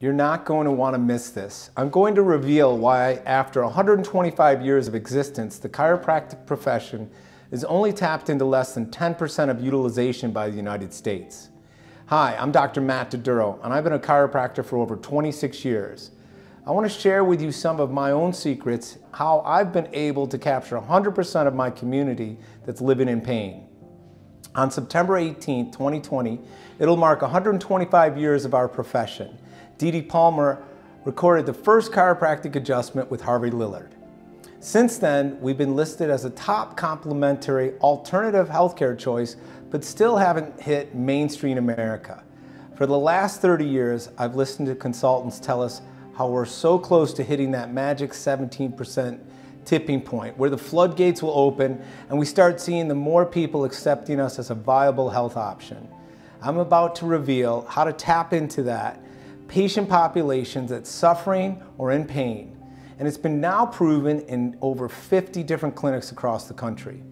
You're not going to want to miss this. I'm going to reveal why, after 125 years of existence, the chiropractic profession is only tapped into less than 10% of utilization by the United States. Hi, I'm Dr. Matt Diduro, and I've been a chiropractor for over 26 years. I want to share with you some of my own secrets, how I've been able to capture 100% of my community that's living in pain. On September 18, 2020, it'll mark 125 years of our profession. Dee Palmer recorded the first chiropractic adjustment with Harvey Lillard. Since then, we've been listed as a top complementary alternative healthcare choice, but still haven't hit mainstream America. For the last 30 years, I've listened to consultants tell us how we're so close to hitting that magic 17% tipping point where the floodgates will open and we start seeing the more people accepting us as a viable health option. I'm about to reveal how to tap into that patient populations that's suffering or in pain. And it's been now proven in over 50 different clinics across the country.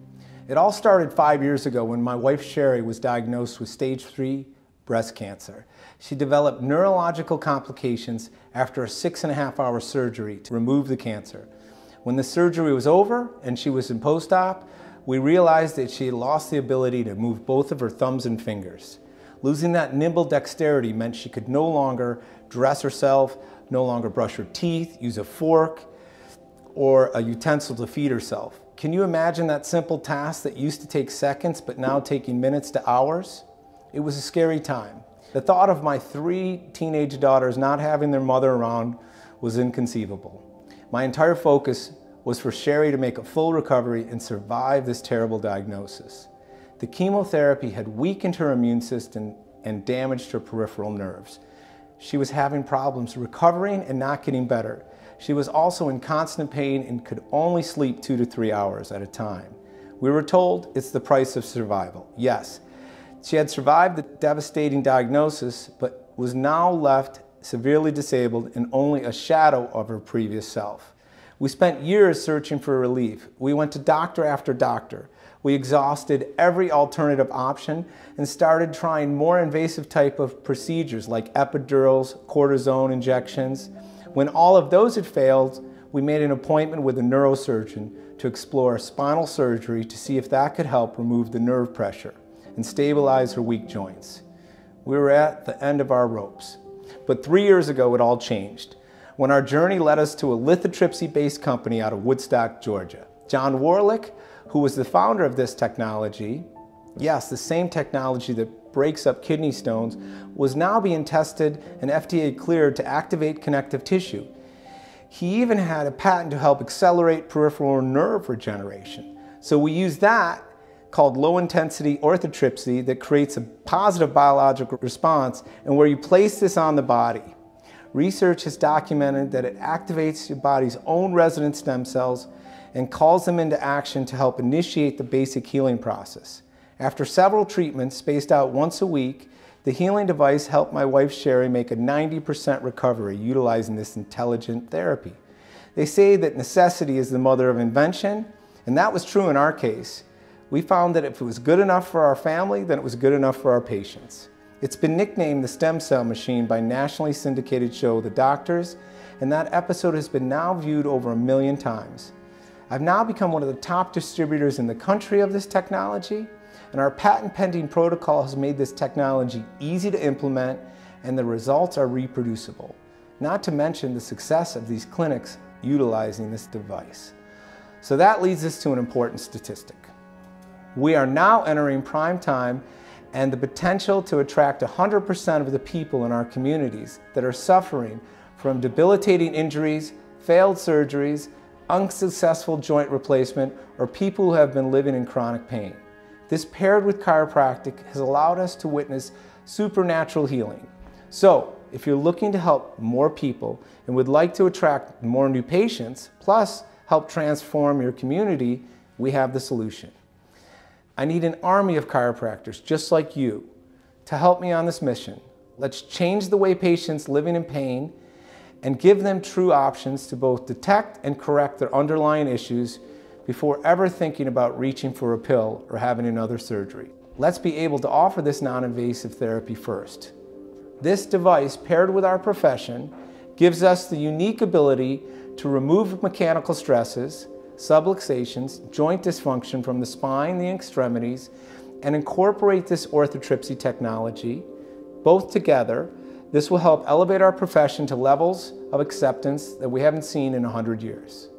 It all started five years ago when my wife Sherry was diagnosed with stage three breast cancer. She developed neurological complications after a six and a half hour surgery to remove the cancer. When the surgery was over and she was in post-op, we realized that she lost the ability to move both of her thumbs and fingers. Losing that nimble dexterity meant she could no longer dress herself, no longer brush her teeth, use a fork, or a utensil to feed herself. Can you imagine that simple task that used to take seconds but now taking minutes to hours? It was a scary time. The thought of my three teenage daughters not having their mother around was inconceivable. My entire focus was for Sherry to make a full recovery and survive this terrible diagnosis. The chemotherapy had weakened her immune system and damaged her peripheral nerves. She was having problems recovering and not getting better. She was also in constant pain and could only sleep two to three hours at a time. We were told it's the price of survival. Yes, she had survived the devastating diagnosis, but was now left severely disabled and only a shadow of her previous self. We spent years searching for relief. We went to doctor after doctor. We exhausted every alternative option and started trying more invasive type of procedures like epidurals, cortisone injections. When all of those had failed, we made an appointment with a neurosurgeon to explore spinal surgery to see if that could help remove the nerve pressure and stabilize her weak joints. We were at the end of our ropes. But three years ago, it all changed when our journey led us to a lithotripsy-based company out of Woodstock, Georgia. John Warlick, who was the founder of this technology, yes, the same technology that breaks up kidney stones, was now being tested and FDA cleared to activate connective tissue. He even had a patent to help accelerate peripheral nerve regeneration. So we used that called low intensity orthotripsy that creates a positive biological response and where you place this on the body. Research has documented that it activates your body's own resident stem cells and calls them into action to help initiate the basic healing process. After several treatments spaced out once a week, the healing device helped my wife Sherry make a 90% recovery utilizing this intelligent therapy. They say that necessity is the mother of invention, and that was true in our case. We found that if it was good enough for our family, then it was good enough for our patients. It's been nicknamed the stem cell machine by nationally syndicated show The Doctors, and that episode has been now viewed over a million times. I've now become one of the top distributors in the country of this technology, and our patent pending protocol has made this technology easy to implement and the results are reproducible. Not to mention the success of these clinics utilizing this device. So that leads us to an important statistic. We are now entering prime time and the potential to attract 100% of the people in our communities that are suffering from debilitating injuries, failed surgeries, unsuccessful joint replacement, or people who have been living in chronic pain. This paired with chiropractic has allowed us to witness supernatural healing. So, if you're looking to help more people and would like to attract more new patients, plus help transform your community, we have the solution. I need an army of chiropractors just like you to help me on this mission. Let's change the way patients living in pain and give them true options to both detect and correct their underlying issues before ever thinking about reaching for a pill or having another surgery. Let's be able to offer this non-invasive therapy first. This device, paired with our profession, gives us the unique ability to remove mechanical stresses, subluxations, joint dysfunction from the spine, the extremities, and incorporate this orthotripsy technology, both together. This will help elevate our profession to levels of acceptance that we haven't seen in 100 years.